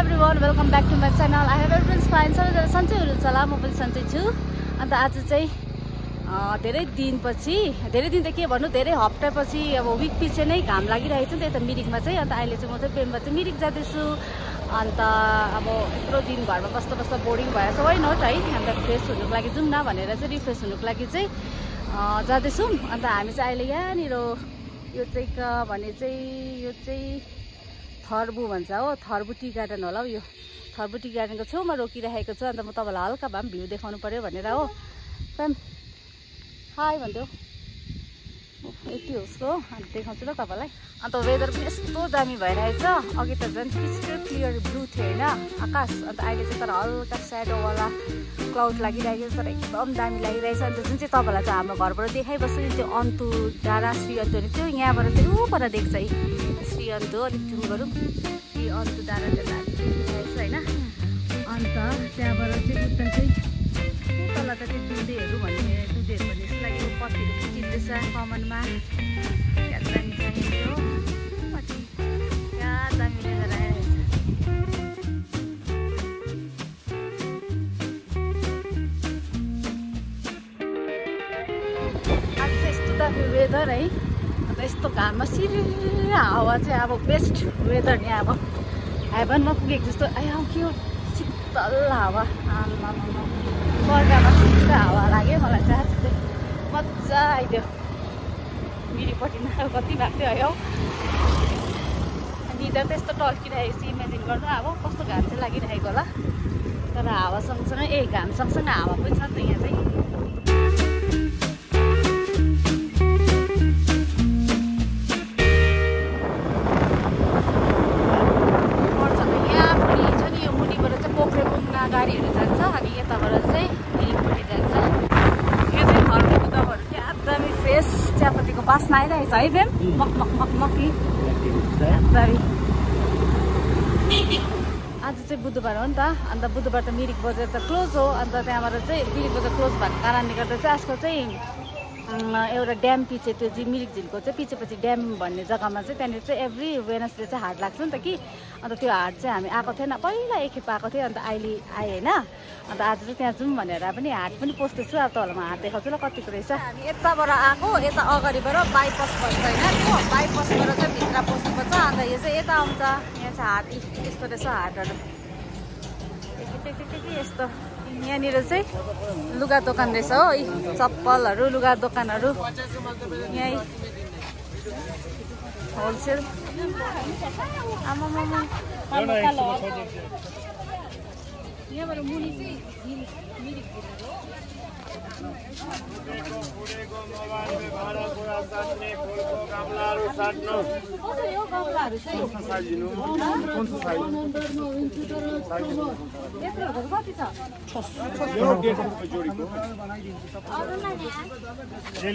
Every one welcome back to my channel I have everyone's fine सबैजना सन्चै हुनुहुन्छ होला म पनि सन्चै छु अन्त आज चाहिँ धेरै दिनपछि धेरै दिन त के भन्नु धेरै हप्तापछि अब विक पछि नै घाम लागिरहेको छ नि त यता मिरिकमा चाहिँ। अन्त अहिले चाहिँ म चाहिँ पेम्बा चाहिँ मिरिक जाँदैछु। अन्त अब यत्रो दिन घरमा बस्दा बस्दा बोरिङ भएर वाइ नट है? अन्त फ्रेस हुनुको लागि जाउँ न भनेर चाहिँ रिफ्रेस हुनुको लागि चाहिँ जाँदैछौँ। अन्त हामी चाहिँ अहिले यहाँनिर यो चाहिँ कहाँ भने चाहिँ यो चाहिँ थर्बु भन्छ हो थर्बु टी गार्डन होला हौ यो। थर्बु टी गार्डनको छेउमा रोकिरहेको छु अन्त म तपाईँलाई हल्का भए पनि भ्यू देखाउनु पऱ्यो भनेर हो। हाई भनिदेऊ। यति हो उसको अन्त देखाउँछु ल तपाईँलाई। अन्त वेदर पनि यस्तो दामी भइरहेछ। अघि त झन् क्रिस्टल क्लियर ब्लू थियो होइन आकाश। अन्त अहिले चाहिँ तर हल्का स्याडोवाला क्लाउड लागिरहेको छ तर एकदम दामी लागिरहेछ। अन्त जुन चाहिँ तपाईँलाई चाहिँ हाम्रो घरबाट देखाइबस्छु त्यो अन्तु डाँडा श्री अन्तु त्यो यहाँबाट चाहिँ ऊपर देख्छ है। श्री अन्तु अलिक जुम गरौँ श्री अन्तु डाँडा देखिरहेछ होइन। अन्त त्यहाँबाट चाहिँ उता चाहिँ तल त त्यो दुधेहरू भन्ने चिन्दैछ कमानमा क्या दामी दामी थियो पछि क्या दामी आज चाहिँ यस्तो दामी वेदर है अन्त यस्तो घाममा सिरिर हावा चाहिँ अब बेस्ट वेदर नि अब हेभनमा पुगेको जस्तो आयो के हो शीतल हावा आम्मामा स्वर्गमा जस्तो हावा लाग्यो मलाई चाहिँ मजा आइदियो मिरिपट्टि न कति भएको थियो। है हौ निदा त्यस्तो टल्किरहेको छ इमेजिन गर्नु अब कस्तो घाम चाहिँ लागिरहेको होला। तर हावा सँगसँगै ए घाम सँगसँगै हावा पनि छ नि त यहाँ चाहिँ। मक मक मक मकी दामी आज चाहिँ बुधबार हो नि त अन्त बुधबार त मिरिक बजार त क्लोज हो अन्त त्यहाँबाट चाहिँ मिरिक बजार क्लोज भएको कारणले गर्दा चाहिँ आजकल चाहिँ एउटा ड्याम पछि त्यो चाहिँ मिरिक झिलको चाहिँ पछि पछि ड्याम भन्ने जग्गामा चाहिँ त्यहाँनिर चाहिँ एभ्री वेनसडे चाहिँ हाट लाग्छ नि त कि। अन्त त्यो हाट चाहिँ हामी आएको थिएन। पहिला एकखेप आएको थियो अन्त अहिले आएँ होइन। अन्त आज चाहिँ त्यहाँ जाउँ भनेर पनि हाट पनि पस्दैछु। अब म हाट देखाउँछु ल कतिको रहेछ। हामी यताबाट आएको यता अगाडिबाट बाइपास भन्छ होइन। त्यो बाइपासबाट चाहिँ भित्र पस्नुपर्छ। अन्त यो चाहिँ यता आउँछ। यहाँ चाहिँ हाट यस्तो रहेछ हाटहरू। यस्तो। यहाँनिर चाहिँ लुगा दोकान रहेछ हो। यी चप्पलहरू लुगा दोकानहरू। यहीँ होलसेल। आमामामा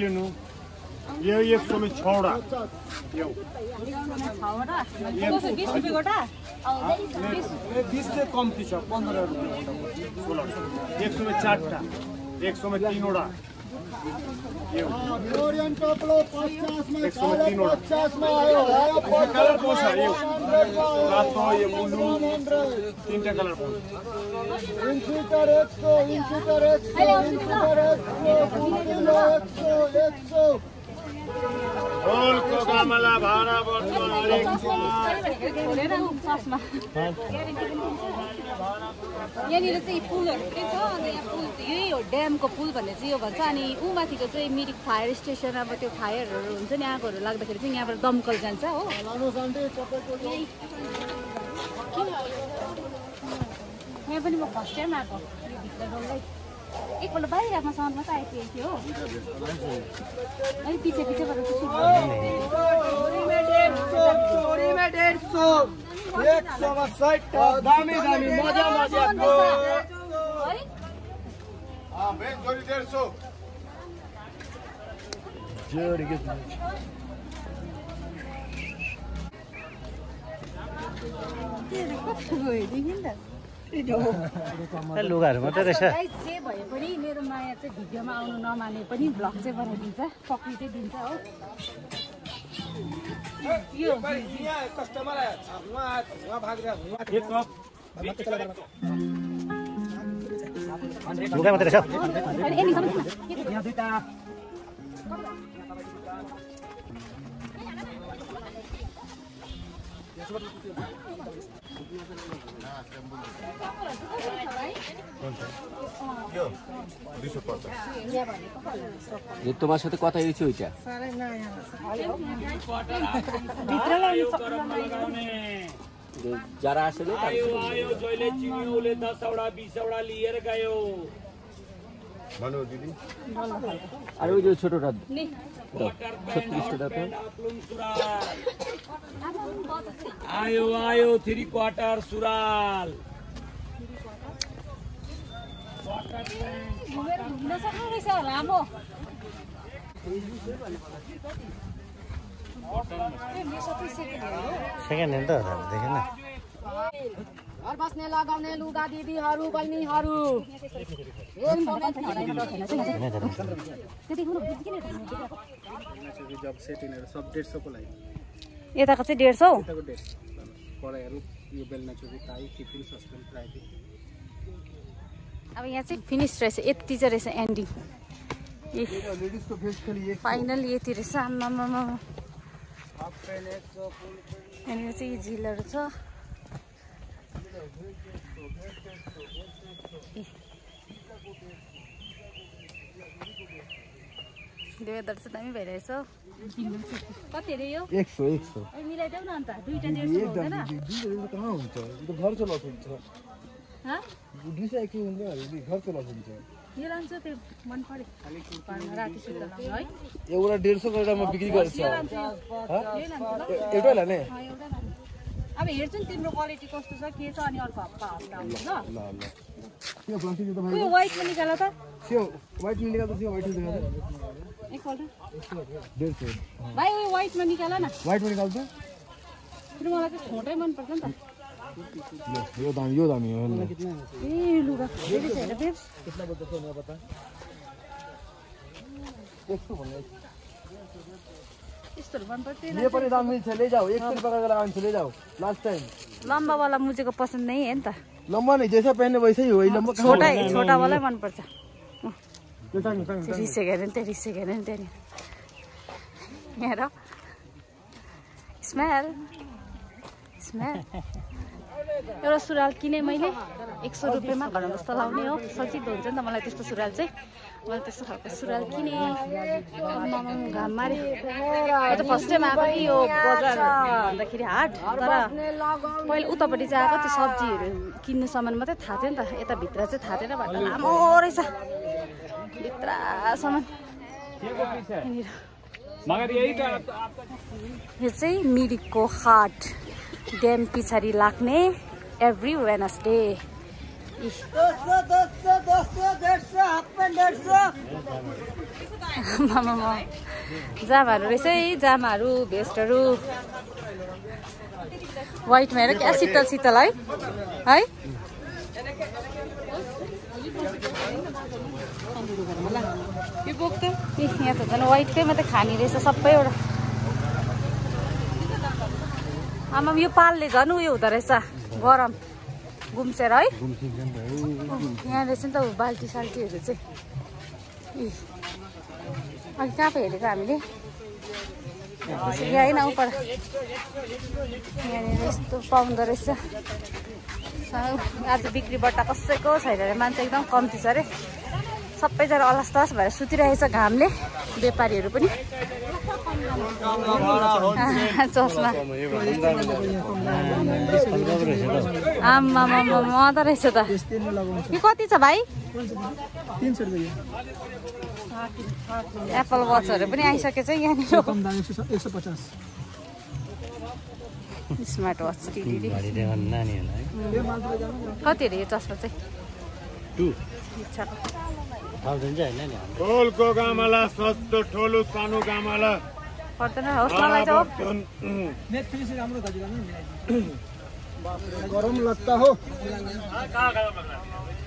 छ ये एक सौमा छवटा बिस चाहिँ कम्ती छ पन्ध्र रुपियाँ एक सौमा चारवटा एक सौमा तिनवटा यो ओरियन टोपलो पचासमा एक सौमा तिनवटा पचासमा आयो कलर पाउँछ यो रातो यो ब्लु तिनवटा कलर पाउँछ इन्सिटर एक सौ इन्सिटर एक सौ इन्सिटर एक सौ किलो एक सौ एक सौ यहाँनिर चाहिँ पुलहरू पनि छ अन्त यहाँ पुल यही हो ड्यामको पुल भन्ने चाहिँ यो भन्छ। अनि ऊ माथिको चाहिँ मिरिक फायर स्टेसन अब त्यो फायरहरू हुन्छ नि आगोहरू लाग्दाखेरि चाहिँ यहाँबाट दमकल जान्छ हो। यहाँ पनि म फर्स्ट टाइम आएको। एकपल्ट बाहिरमा साउन्ड मात्रै आइपुगेको थियो अनि पछि साठ दामी दामी मजा मजाको है लुगाहरू मात्रै रहेछ। जे भए पनि मेरो माया चाहिँ भिडियोमा आउनु नमाने पनि भ्लग चाहिँ बनाइदिन्छ पक्री चाहिँ दिन्छ हो। यो लुगा मात्रै रहेछ। एनीसम्म किन? তোমার সাথে কথা হয়েছে ওইটা? যারা আসলে আর ওই যে ছোটটা। आयो आयो थ्री क्वार्टर सुराल सेकेन्ड हेयर हो सेकेन्ड ह्यान्ड त देखेन। घर बस्ने लगाउने लुगा दिदीहरू बहिनीहरू। जब सेटिङहरू सब डेढ सौको लागि। यताको चाहिँ डेढ सौ? अब यहाँ चाहिँ फिनिस रहेछ यति चाहिँ रहेछ एन्डिङ। फाइनल यति रहेछ। फुल यहाँनिर चाहिँ यी झिलहरू छ। वेदर चाहिँ दामी भइरहेछ। कति अरे यो? एक सौ एक सौ। मिलाइदेऊ न अन्त दुइटा डेढ सौ हुँदैन। दुई कहाँ हुन्छ? घर चलाएको हुन्छ। हँ? दुई सय एक हुन्छ घर चलाएको हुन्छ। यो लान्छु त्यो मन पऱ्यो। घरमा राति सुत्दा लाउनु है? एउटा डेढ सौ गरेर म बिक्री गर्छु। एउटै लाने। अब हेर्छु नि तिम्रो क्वालिटी कस्तो छ के छ अनि अर्को हप्ता हप्ता ल ल त्यो प्लास्टिक त। उयो वाइटमा निकाल त त्यो वाइट निकाल्दा थियो वाइट निकाल्दा एकपल्ट। डेढ भाइ उयो वाइटमा निकाल न। वाइटमा निकाल्छ फेरि मलाई चाहिँ छोटै मनपर्छ नि त। यो दामी यो दामी हो ए लुगा। फेरि चाहिँ हेर बेब्स यस्तोहरू मन पर्दैन ये पनि दाम मिल्छ ले जाओ एक सौ रुपये का लगाने ले जाओ लास्ट टाइम लम्बावाला मुजेको पसन्द नै है नि त। लम्बा नहीं जैसा पहने वैसे ही कहाँ छोटा छोटावालै मनपर्छ। त्यो टाइम टाइम रिसेको हेर नि त्यहाँ रिसेको हेर नि त्यहाँनिर यहाँ हेर स्मेल स्मेल एउटा सुरुवाल किनेँ मैले। एक सौ रुपियाँमा घरमा जस्तो लाउने हो। सजिलो हुन्छ नि त मलाई त्यस्तो सुरुवाल चाहिँ। मैले त्यस्तो खालको सुरुवाल किनेँ आम्मामा, घाम मारे म त फर्स्ट टाइम आएको कि यो बजार भन्दाखेरि हाट तर पहिला उतापट्टि चाहिँ आएको त्यो सब्जीहरू किन्ने सामान मात्रै थाहा थियो नि त। यता भित्र चाहिँ थाहा थिएन भएर लामो रहेछ। भित्रसम्म यहाँनिर। यो चाहिँ मिरिकको हाट ड्याम पछाडि लाग्ने एभ्री वेनसडे जामाहरू रहेछ है जामाहरू भेस्टहरू। वाइटमा हेर क्या शीतल शीतल है। है? यहाँ त झन् वाइटकै मात्रै खाने रहेछ सबै एउटा आमा यो पालले झन् उयो हुँदो रहेछ गरम। घुम्सेर है। यहाँ रहेछ नि त बाल्टी साल्टीहरू चाहिँ। इ अघि कहाँ पो हेरेको हामीले? यहाँ होइन उपर यहाँनिर यस्तो पाउँदो रहेछ। आज बिक्री बट्टा कसैको छैन अरे मान्छे एकदम कम्ती छ अरे सबैजना अलस तलस भएर सुतिरहेछ घामले। व्यापारीहरू पनि। चस्मा। मजा रहेछ त। यो कति छ भाइ? तिन सौ रुपियाँ एप्पल वाचहरू पनि आइसकेछ यहाँनिर। स्मार्ट वाच कति अरे यो चस्मा चाहिँ? टु। बिच्चाको थाउजन्ड चाहिँ होइन नि ठोलको गामाला सस्तो ठोलो सानो गामाला। पर्दैन। होस् मलाई चाहिँ हो। नेटफ्लिक्स राम्रो दाजु गरम लगता हो।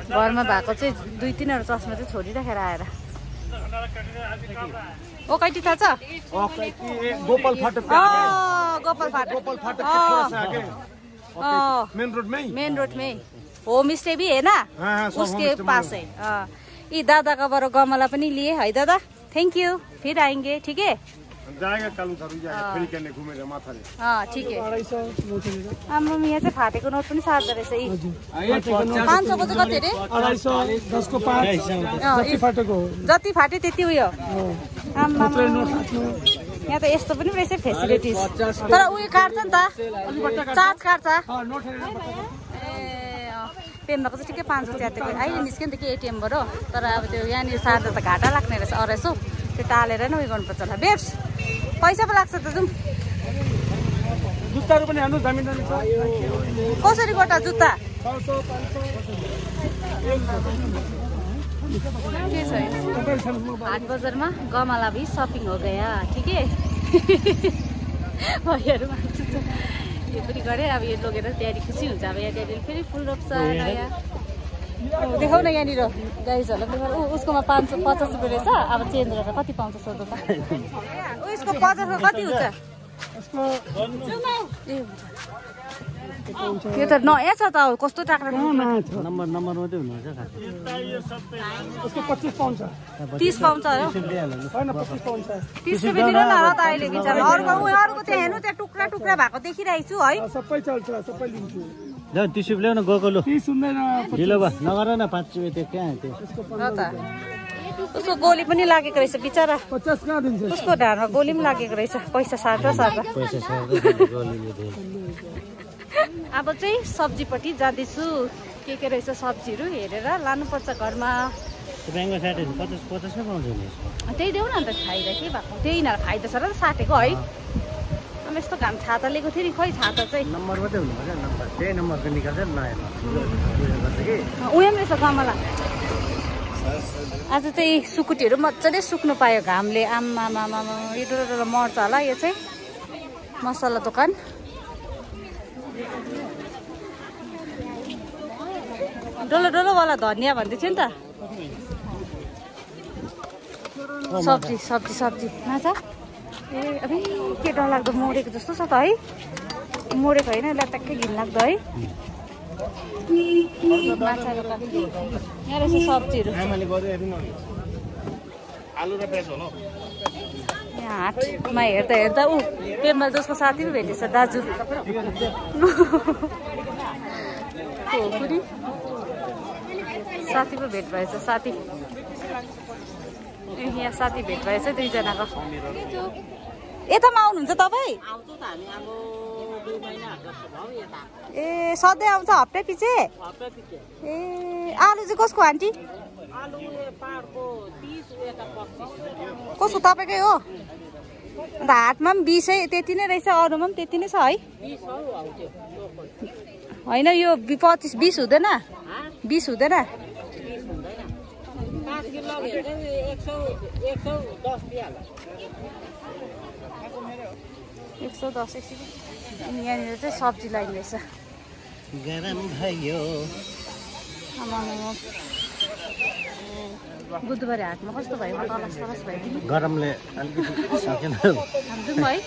घरमा भएको चाहिँ दुई तिनवटा चस्मा चाहिँ छोडिराखेर आएर। ओ कति थाहा छ? गोपाल। मेन रोड में? ही मेन रोड में। होम स्टे भी है ना? हाँ, हाँ, सब उसके होमस्टे पास है। यी दादाकोबाट गमला पनि लिए है दादा। थ्याङ्क यू फिर आएंगे ठीक? है जाएगा कालू थारू जाएगा फेरि घुमेर माथाले ठिक हाम्रो यहाँ चाहिँ फाटेको नोट पनि सार्दो रहेछ यी पाँच सौको चाहिँ कति अरे अढाई सौ दस को पाँच। अँ, यी- फाटेको हो जति फाट्यो त्यति उयो। यहाँ त यस्तो पनि रहेछ फेसिलिटिज। तर उयो काट्छ नि त। चार्ज काट्छ। पेम्बाको चाहिँ ठिकै पाँच सौ च्यातेको अहिले निस्क्यो नि त कि एटिएमबाट तर अब त्यो यहाँनिर सार्दा त घाटा लाग्ने रहेछ अढाई सौ। त्यो टालेर नै उयो गर्नुपर्छ होला। बेब्स पैसा पो लाग्छ त जाउँ। जुत्ताहरू पनि हाल्नु दामी दामी छ। कसरी गोटा जुत्ता? के छ? हाट बजारमा गमला भी सपिङ हो गया। ठिक? है भैयाहरू यो पनि गरेँ अब यो लगेर ड्याडी खुसी हुन्छ। अब यहाँ ड्याडीले फेरि फुल रोप्छ नयाँ। देखाउ न यहाँनिर गाइजहरूलाई ऊ उसकोमा पाँच सौ पचास रुपियाँ रहेछ अब चेन्ज गरेर कति पाउँछ सोध्नु त? उयसको पचासको कति हुन्छ। यो त नयाँ छ त कस्तो टाक्रा नम्बर? नम्बर मात्रै हुनुहुन्छ खास उसको पच्चिस पाउँछ। तिस पाउँछ हो होइन पच्चिस पाउँछ। तिस रुपियाँ दिनु न ल त अहिले बिचरा अरूको उयो अरूको त्यहाँ हेर्नु त्यहाँ टुक्रा टुक्रा भएको देखिरहेको छु है। सबै चल्छ सबै लिन्छु। ल टिस्यु ल्याउ न गएको लु। ढिलो भयो। नगर न पाँच रुपियाँ त्यो कहाँ त्यो? उसको गोली पनि लागेको रहेछ बिचरा। पचास कहाँ दिन्छ? उसको ढाडमा गोली पनि लागेको रहेछ। पैसा सार्दा सार्दा। अब चाहिँ सब्जीपट्टि जाँदैछु। के के रहेछ सब्जीहरू हेरेर लानुपर्छ घरमा। त्यही देऊ न अन्त फाइदा के भएको त्यही यिनीहरू फाइदा छ र त साटेको है। यस्तो घाम छाता लिएको थियो नि खै छाता चाहिँ? नम्बर मात्रै हुनुपर्छ नम्बर त्यही नम्बरको निकाल्छ नयाँ उयो पनि रहेछ गमला आज चाहिँ सुकुटीहरू मजाले सुक्नु पायो घामले। आम्मामामा यो डोलो डोलो मर्छ होला यो चाहिँ। मसला दोकान। डोलो डोलोवाला धनियाँ भन्दै थियो नि त। सब्जी सब्जी सब्जी। माछा? ए अबे के डरलाग्दो मोडेको जस्तो छ त है। मोडेको होइन यसलाई ट्याक्कै घिनलाग्दो है। माछा दोकान यहाँ रहेछ सब्जीहरू। हाटमा हेर्दा हेर्दा ऊ पेम्बा जसको साथी पो भेटेछ दाजु। साथी पो भेट भएछ साथी। यहाँ साथी भेट भएछ दुईजनाको। यतामा आउनुहुन्छ तपाईँ? ए सधैँ आउँछ हप्ता पछि? ए आलु चाहिँ कसको आन्टी? कसको तपाईँकै हो? अन्त हाटमा पनि बिसै त्यति नै रहेछ अरूमा पनि त्यति नै छ है। होइन यो पच्चिस बिस हुँदैन। बिस हुँदैन। एक सौ दस एक सौ अनि यहाँनिर चाहिँ सब्जी रहेछ गरम भयो। बुधबारे हाटमा कस्तो भयो? तलस तलस भयो। गरमले अलिकति सकेन। जाउँ है।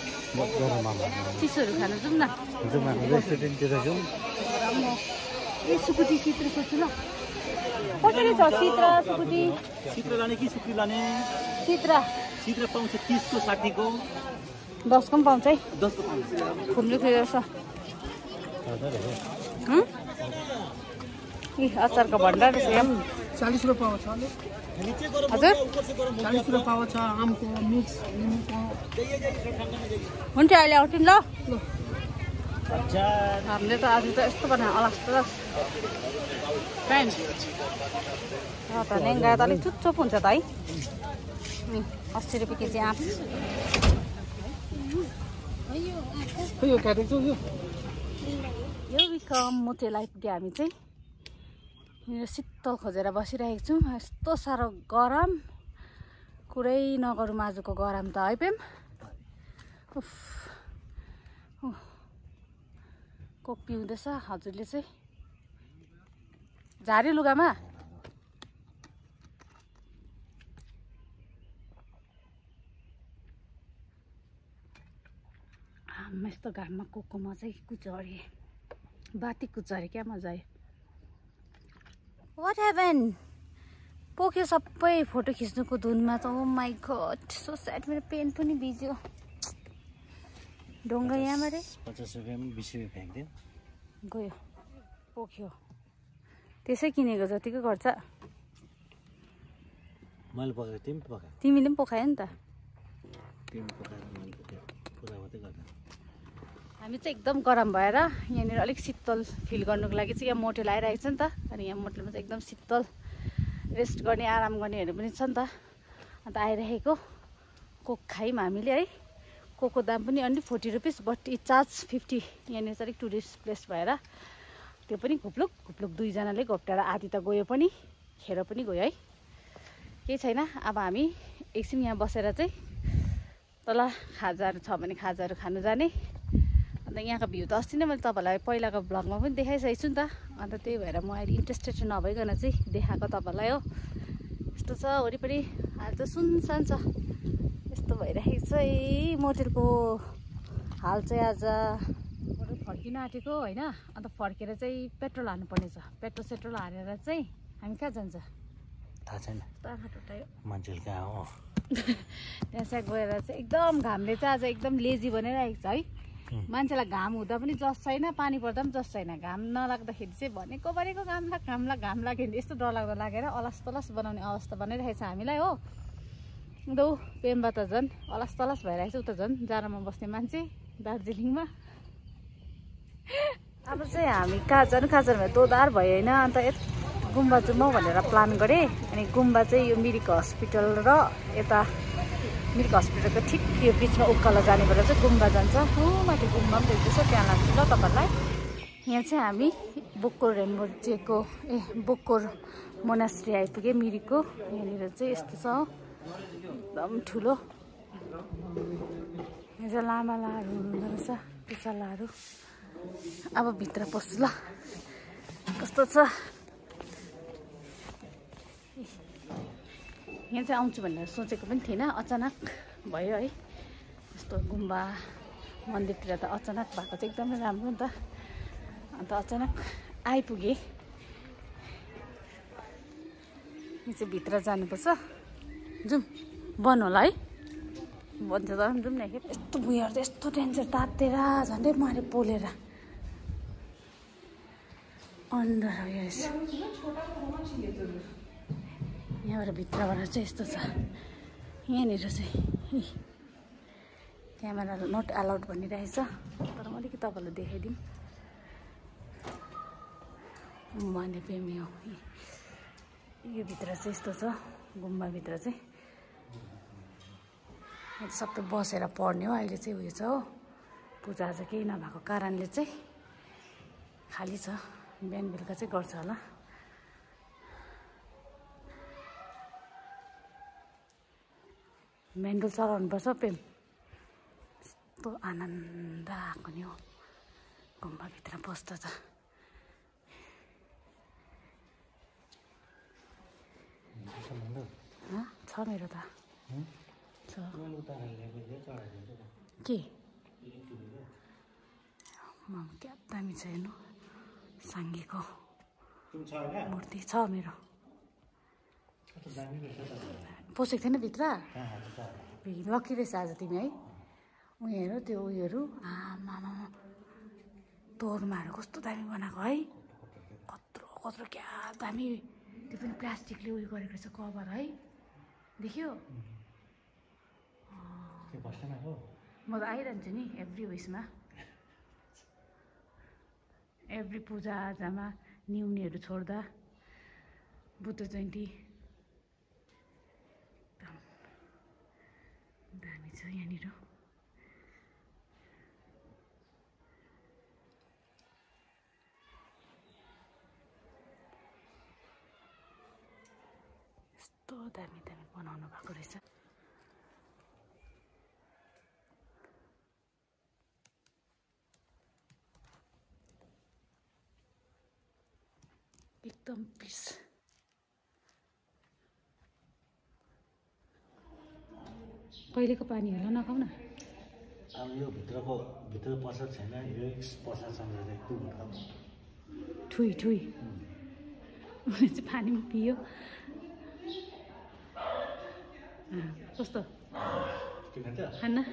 चिसोहरू खानु जाउँ न। जुम्मा रेस्टुरेन्टतिर जाउँ। ए सुकुटी चित्र सोध्छु ल। कसरी छ चित्र सुकुटी चित्र लाने कि सुक्री लाने चित्र चित्र पाउँछ तिसको साठीको दसको पनि पाउँछ है दसको पाउँछ खुम्लु रहेछ हुँ? इ अचारको भण्डार रहेछ यहाँ। चालिस रुपियाँ पाउँछ हजुर चालिस रुपियाँ पाउँछ आमको मिक्स लिम्बूको हुन्छ अहिले आउँछु नि ल हामीले त आज त यस्तो बनायो अलास तलास प्यान्ट त लेङ्गा त अलिक चुपचुप हुन्छ त है नि, अस्सी रुपियाँ केजी आँप यो विक्रम मोटेलाई पुग्यो हामी चाहिँ शीतल खोजेर बसिरहेको छौँ यस्तो साह्रो गरम कुरै नगरौँ आजको गरम त है पेम उफ। कोक पिउँदैछ हजुरले चाहिँ झारे लुगामा? आमा यस्तो घाममा कोको मजै कुचो अरे बाती कुच्छ अरे क्या मजा आयो वाट हेभन पोख्यो सबै फोटो खिच्नुको धुनमा त oh my god so sad मेरो पेन पनि भिज्यो। ढुङ्गा यहाँ रे पचास रुपियाँमा बिस रुपियाँ फ्याँकिदियो। गयो पोख्यो। त्यसै किनेको जतिको गर्छ मैले पकाएको तिमी तिमीले पनि पोखायो नि त। हामी चाहिँ एकदम गरम भएर यहाँनिर अलिक शीतल फिल गर्नुको लागि चाहिँ यहाँ मोटेल आइरहेको छ नि त। अनि यहाँ मोटेलमा चाहिँ एकदम शीतल रेस्ट गर्ने आराम गर्नेहरू पनि छ नि त। अन्त आइरहेको कोक खायौँ हामीले है। कोकको दाम पनि only forty rupees but it charge fifty. यहाँनिर चाहिँ अलिक टुरिस्ट प्लेस भएर त्यो पनि घुप्लुक घुप्लुक दुईजनाले घोप्टाएर आधी त गयो पनि खेर पनि गयो है। केही छैन अब हामी एकछिन यहाँ बसेर चाहिँ तल खाजाहरू छ भने खाजाहरू खानु जाने। अन्त यहाँको भ्यू त अस्ति नै मैले तपाईँहरूलाई पहिलाको भ्लगमा पनि देखाइसकेको छु नि त। अन्त त्यही भएर म अहिले इन्ट्रेस्टेड नभइकन चाहिँ देखाएको तपाईँलाई हो। यस्तो छ वरिपरि अहिले त सुनसान छ। यस्तो भइरहेको छ है मोटेलको हाल चाहिँ आज फर्किन आँटेको होइन अन्त फर्केर चाहिँ पेट्रोल हाल्नुपर्ने छ पेट्रोल सेट्रोल हालेर चाहिँ हामी कहाँ जान्छ? थाहा छैन। कहाँ हो? त्यहाँ चाहिँ गएर चाहिँ एकदम घामले चाहिँ आज एकदम लेजी बनाइरहेको छ है। मान्छेलाई घाम हुँदा पनि जस छैन पानी पर्दा पनि जस छैन। घाम नलाग्दाखेरि चाहिँ भनेको भनेको घाम लाग घाम लाग घाम लाग्यो भने यस्तो डरलाग्दो लागेर अलस तलस बनाउने अवस्था बनाइरहेको छ हामीलाई हो। ऊ पेम्बा त झन् अलस तलस भइरहेको छ उता झन् जाडोमा बस्ने मान्छे दार्जिलिङमा। अब चाहिँ हामी जानु भने दोधार भयो? होइन? अन्त गुम्बा जाउँ भनेर प्लान गरेँ। अनि गुम्बा चाहिँ यो मिरिक हस्पिटल र यता मिरिक हस्पिटलको ठिक यो बिचमा उकालो जाने बेला चाहिँ गुम्बा जान्छ। हो माथि गुम्बा पनि देख्दैछ त्यहाँ लान्छु ल तपाईँहरूलाई यहाँ चाहिँ हामी बोक्कोर रेनबो चेको ए बोक्कोर मोनास्ट्री आइपुग्यो मिरिकको। यहाँनिर चाहिँ यस्तो छ एकदम ठुलो। यहाँ चाहिँ लामालाहरू हुनुहुँदो रहेछ पिचलाहरू अब भित्र पस्छु ल कस्तो छ? यहाँ चाहिँ आउँछु भनेर सोचेको पनि थिइनँ। अचानक भयो है। यस्तो गुम्बा मन्दिरतिर त अचानक भएको चाहिँ एकदमै राम्रो नि त। अन्त अचानक आइपुगेँ। यहाँ चाहिँ भित्र जानुपर्छ। जाउँ। बन्द होला है। बन्छ पनि जाउँ न यस्तो भुइँहरू त यस्तो डेन्जर तातेर झन्डै मारे पोलेर। अन्डर हो यो रहेछ यहाँबाट भित्रबाट चाहिँ यस्तो छ। यहाँनिर चाहिँ। क्यामेरा नट एलाउड भनिरहेछ तर म अलिकति तपाईँलाई देखाइदिउँ भने पेमी हो। यो भित्र चाहिँ यस्तो छ गुम्बाभित्र चाहिँ। सबै बसेर पढ्ने हो अहिले चाहिँ उयो छ हो। पूजा आज केही नभएको कारणले चाहिँ खाली छ। बिहान बेलुका चाहिँ गर्छ होला। मेन्डल चलाउनुपर्छ पेम यस्तो आनन्द आएको नि हो। गुम्बाभित्र बस्दा त? छ मेरो त। छ। के? क्या दामी छ हेर्नु। साङ्गेको मूर्ति छ मेरो। पसेको थिएन भित्र? भि- लकी रहेछ आज तिमी है। उयो हेर त्यो उयोहरू आमामा तोर्माहरू कस्तो दामी बनाएको है। कत्रो कत्रो क्या दामी। त्यो पनि प्लास्टिकले उयो गरेको रहेछ कभर है। देख्यो? म त आइरहन्छु नि एभ्री उयसमा एभ्री पूजा आजामा न्युनीहरू छोड्दा बुद्ध जयन्ती। दामी छ यहाँनिर। यस्तो दामी दामी बनाउनु भएको रहेछ। एकदम पिस पहिलेको पानी होला नखाउ न अब यो भित्रको भित्र पसल छैन यो एकदम ठुई ठुई उसले चाहिँ पानी पनि पियो कस्तो खान्न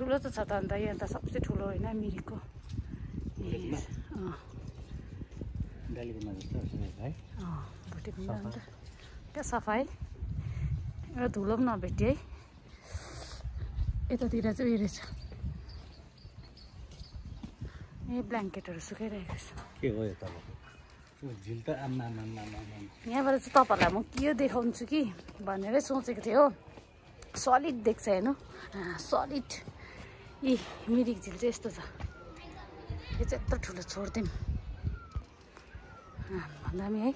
ठुलो त छ त अन्त यहाँ त सबसे ठुलो होइन मिरिकको। भुटेको अन्त। क्या सफा है एउटा धुलो पनि नभेट्यो है। यतातिर चाहिँ उयो रहेछ ए ब्ल्याङ्केटहरू सुकाइरहेको छ। के हो यो। यहाँबाट चाहिँ तपाईँहरूलाई म के देखाउँछु कि भनेरै सोचेको थिएँ हो। सलिड देख्छ हेर्नु। सलिड। ए मिरिक झिल चाहिँ यस्तो छ यो चाहिँ यत्रो ठुलो छोडिदिउँ दामी है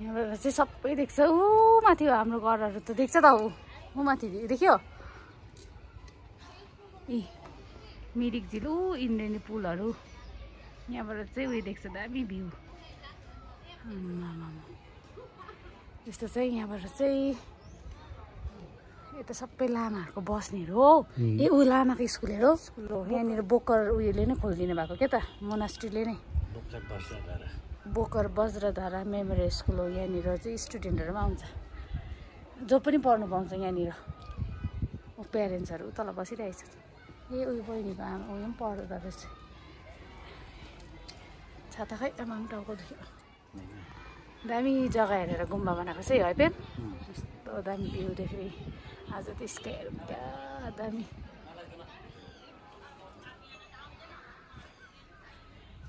यहाँबाट चाहिँ सबै देख्छ ऊ माथि हाम्रो घरहरू त देख्छ त ऊ ऊ माथि देख्यो ए मिरिक झिल ऊ इन्द्रेणी पुलहरू यहाँबाट चाहिँ उयो देख्छ दामी भ्यू। यस्तो चाहिँ यहाँबाट चाहिँ यता सबै लामाहरूको बस्नेहरू हो। ए ऊ लामाको स्कुलहरू स्कुल हो। यहाँनिर बोकर उयोले नै खोलिदिनु भएको क्या त? मोनास्ट्रीले नै। बोकर वज्रधारा मेमोरियल स्कुल हो। यहाँनिर चाहिँ स्टुडेन्टहरू पनि आउँछ जो पनि पढ्नु पाउँछ यहाँनिर। ऊ प्यारेन्ट्सहरू तल बसिरहेको छ ए उयो बहिनीको आमा उयो पनि पढ्दो रहेछ। छाता खै आमाम टाउको दुख्यो। दामी जग्गा हेरेर गुम्बा बनाएको चाहिँ है पेन यस्तो दामी भ्यू देख्ने। आज त स्काइहरू क्या दामी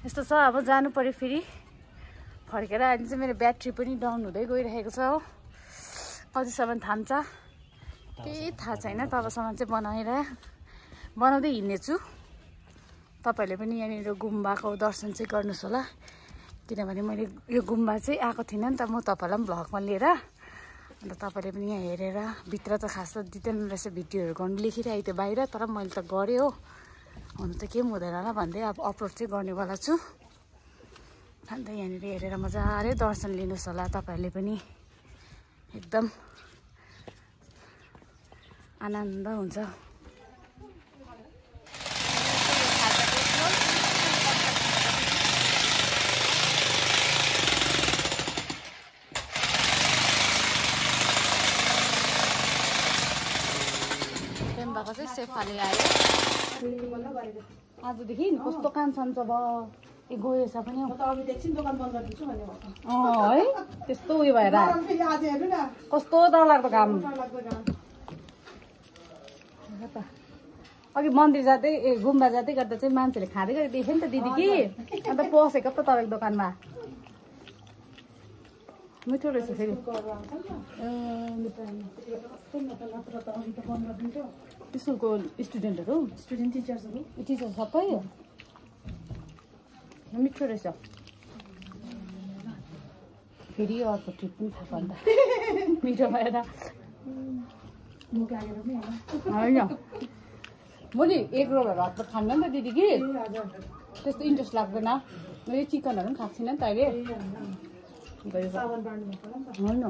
यस्तो छ अब जानु पऱ्यो फेरि। फर्केर अहिले चाहिँ मेरो ब्याट्री पनि डाउन हुँदै गइरहेको छ हो। कतिसम्म थाम्छ? केही थाहा छैन तबसम्म चाहिँ बनाएर बनाउँदै हिँड्नेछु। तपाईँहरूले पनि यहाँनिर गुम्बाको दर्शन चाहिँ गर्नुहोस् होला। किनभने मैले यो गुम्बा चाहिँ आएको थिइनँ नि त म तपाईँहरूलाई पनि भ्लगमा लिएर। अन्त तपाईँले पनि यहाँ हेरेर भित्र त खास त दिँदैन रहेछ भिडियोहरू गर्नु। लेखिरहेको थियो बाहिर तर मैले त गरेँ हो। हुनु त केही पनि हुँदैन होला भन्दै अब अपलोड चाहिँ गर्नेवाला छु। अन्त यहाँनिर हेरेर मजाले दर्शन लिनुहोस् होला तपाईँहरूले पनि। एकदम आनन्द हुन्छ पेम्बाको चाहिँ सेफाले आयो आजदेखि कस्तो काम सन्छ भयो ए गएछ पनि हौ। अँ है? त्यस्तो उयो भएर। कस्तो डरलाग्दो त। अघि मन्दिर जाँदै ए गुम्बा जाँदै गर्दा चाहिँ मान्छेले खाँदै गरेको देखेँ नि त दिदी कि अन्त पसेको त तपाईँको दोकानमा। मिठो रहेछ फेरि। ए, स्कुलको स्टुडेन्टहरू? स्टुडेन्ट टिचर्सहरू। टिचर सबै? मिठो रहेछ। फेरि अर्को ट्रिप पनि खाएको अन्त मिठो भएर होइन। म नि एक रोलहरू हतपत खान्न नि त दिदी कि त्यस्तो इन्ट्रेस्ट लाग्दैन। यो चिकनहरू पनि खाएको छैन नि त अहिले। होइन।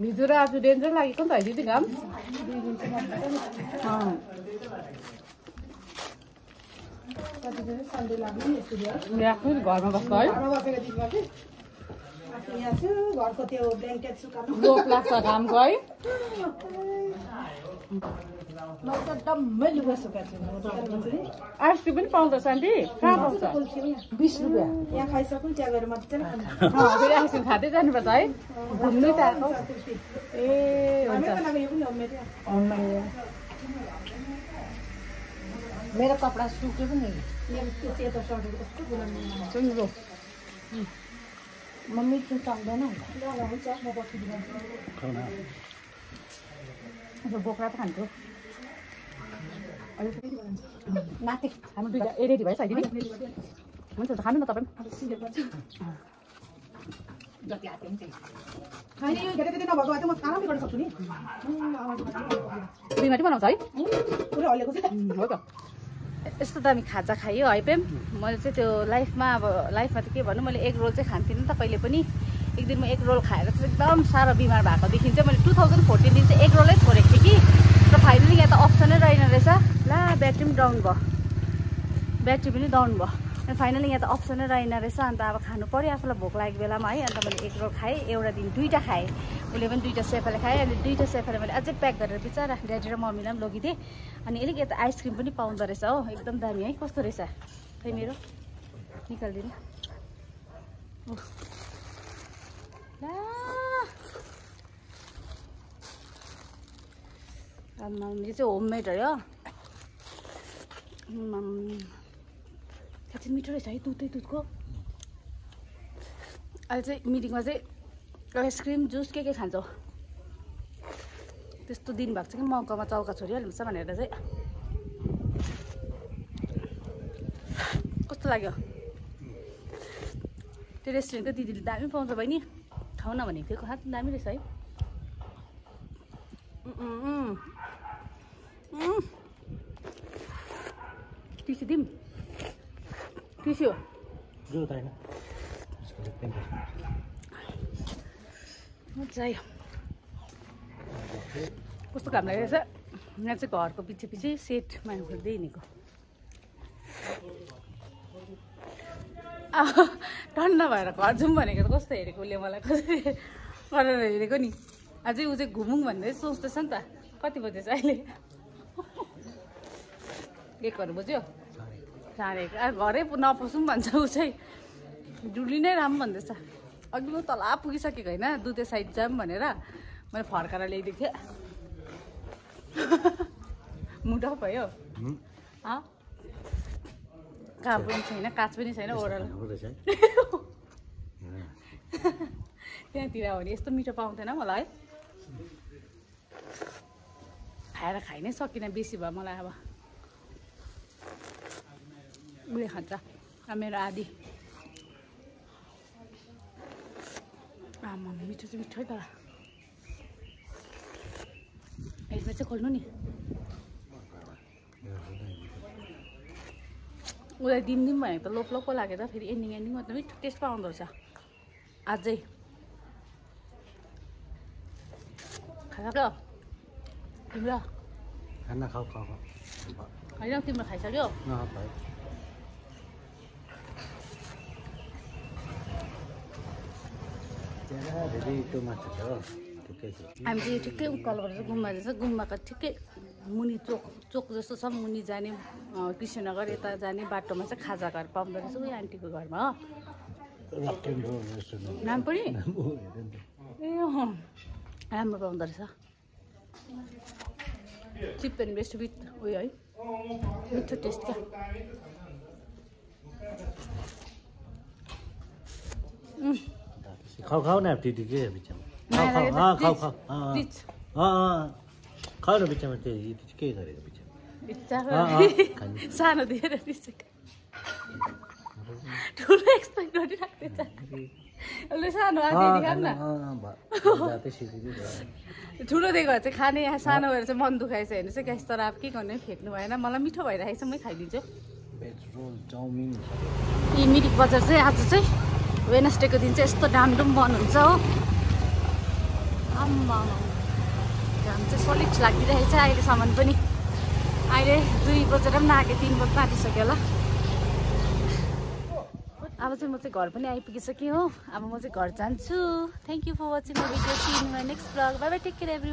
हिजो र आज डेन्जर लागेको नि त है दिदी घाम घरमा बस्छ है घरको त्यो ब्ल्याङ्केट सुकाउनु लोक लाग्छ घामको है पनि कहाँ पाउँछ? बिस रुपियाँ। यहाँ खाइसक्नु त्यहाँ गएर फेरि आइसक्रिम खाँदै जानुपर्छ है। घुम्नै त आएको। ए हुन्छ। मेरो कपडा सुक्यो पनि। मम्मी त्यो सक्दैन बोक्रा त खान्छु हुन्छ खानु न तपाईँ त माथि बनाउँछ है यस्तो दामी खाजा खायो है पेम मैले चाहिँ त्यो लाइफमा अब लाइफमा त के भन्नु मैले एग रोल चाहिँ खान्थिनँ त कहिले पनि। एक दिन म एग रोल खाएर चाहिँ एकदम साह्रो बिमार भएकोदेखि चाहिँ मैले टु थाउजन्ड फोर्टिनदेखि चाहिँ एग रोलै छोडेको थिएँ कि। र फाइनली यहाँ त अप्सनै रहेन रहेछ। ला ब्याट्री पनि डाउन भयो। ब्याट्री पनि डाउन भयो। अनि फाइनली यहाँ त अप्सनै रहेन रहेछ। अन्त अब खानु पऱ्यो आफूलाई भोक लागेको बेलामा है। अन्त मैले एग रोल खाएँ एउटा दिन दुइटा खाएँ। उसले पनि दुइटा सेफाले खाएँ। अनि दुइटा सेफाले मैले अझै प्याक गरेर बिचरा ड्याडी र मम्मीलाई पनि लगिदिएँ। अनि अलिक यता आइसक्रिम पनि पाउँदो रहेछ हो। एकदम दामी है। कस्तो रहेछ? खै मेरो? निकालिदिनु ओह। ला। आम्माम, यो चाहिँ होममेड हो यो। साँच्चै मिठो रहेछ है दुधै दुधको अहिले चाहिँ मिटिङमा चाहिँ आइसक्रिम जुस के के खान्छौ त्यस्तो दिन भएको छ कि मौकामा चौका छोडिहाल्नुपर्छ भनेर चाहिँ कस्तो लाग्यो त्यो रेस्टुरेन्टको दिदीले दामी पाउँछ बहिनी खाउ न भनेको थियो खाँदा दामी रहेछ है उम्, उम्, उम्। टिसी दिउँ टिसी हो जो त होइन आयो कस्तो घाम लागिरहेछ यहाँ चाहिँ घरको पछि पछि सेटमा खोज्दै हिँडेको। ठन्डा भएर घर जाउँ भनेको कस्तो हेरेको उसले मलाई? कसरी गरेर हेरेको नि। अझै ऊ चाहिँ घुमौँ भन्दै सोच्दैछ नि त। कति बजेछ अहिले? एकहरू बज्यो? साढे एक। घरै नपसौँ भन्छ ऊ चाहिँ। डुली नै राम भन्दैछ। अघि म तल पुगिसकेको होइन दुधे साइड जाऊँ भनेर मैले फर्काएर ल्याइदिएको थिएँ। मुडा भयो? कहाँ पनि छैन काँच पनि छैन है। त्यहाँतिर हो भने यस्तो मिठो पाउँदैन मलाई। है खाएर खाइ नै सकिनँ बेसी भयो मलाई अब। उसले खान्छ मेरो आधी। आमा मिठो चाहिँ मिठो है तर यसमा चाहिँ खोल्नु नि। उसलाई दिम दिम भनेको त लोप लोप पो लाग्यो त फेरि एन्डिङ एन्डिङमा त मिठो टेस्ट पाउँदो रहेछ। अझै खाएको तिम्रो। खाना खाऊ खाऊ होइन तिम्रो खाइसक्यो अँ, भयो त्यहाँ धेरै त्यो माछा छ ठिकै छ हामी चाहिँ ठिकै उकालोबाट चाहिँ गुम्बा जान्छ गुम्बाको ठिकै मुनि चोक चोक जस्तो छ। मुनि जाने कृष्णनगर यता जाने बाटोमा चाहिँ खाजा घर पाउँदो रहेछ। उयो आन्टीको घरमा हो। नाम पनि। ए राम्रो पाउँदो रहेछ। चिप एन्ड बेस्ट विथ उयो है। मिठो टेस्ट क्या। खाऊ न के बिचमा न बिचमा त्यो के गरेको बिचमा। सानो दिएर ठुलो एक्सपेक्ट सानो। ठुलो दिएको चाहिँ खाने यहाँ सानो भएर चाहिँ मन दुखाएछ हेर्नु चाहिँ ग्यास तर अब के गर्नु फ्याँक्नु भएन मलाई मिठो भइरहेको छ मै खाइदिन्छु भेज रोल चाउमिन यी मिरिक बजार चाहिँ आज चाहिँ वेनसडेको दिन चाहिँ यस्तो डामडुम बन्द हुन्छ हो। आम्मा। घाम चाहिँ सलिड लागिरहेको छ अहिलेसम्म पनि। अहिले दुई बजेर पनि नागे तिन बजी आँटिसक्यो होला। अब चाहिँ म चाहिँ घर पनि आइपुगिसकेँ हो। अब म चाहिँ घर जान्छु। Thank you for watching video my next blog bye bye take care every